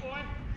Show.